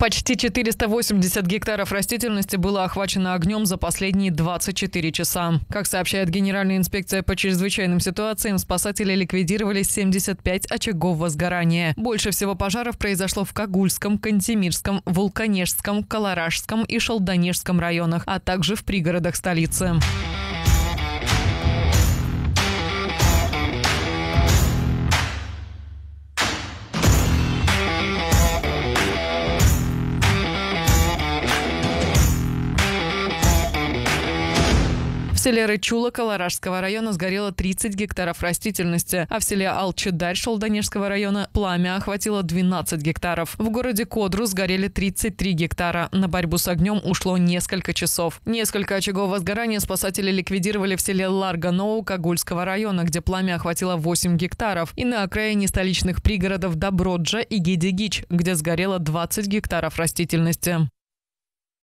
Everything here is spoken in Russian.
Почти 480 гектаров растительности было охвачено огнем за последние 24 часа. Как сообщает Генеральная инспекция по чрезвычайным ситуациям, спасатели ликвидировали 75 очагов возгорания. Больше всего пожаров произошло в Кагульском, Кантемирском, Вулканежском, Каларажском и Шалданежском районах, а также в пригородах столицы. Селе Рычула Каларажского района сгорело 30 гектаров растительности, а в селе Алчедарь Шалданежского района пламя охватило 12 гектаров. В городе Кодру сгорели 33 гектара. На борьбу с огнем ушло несколько часов. Несколько очагов возгорания спасатели ликвидировали в селе Ларганоу Кагульского района, где пламя охватило 8 гектаров, и на окраине столичных пригородов Доброджа и Гидигич, где сгорело 20 гектаров растительности.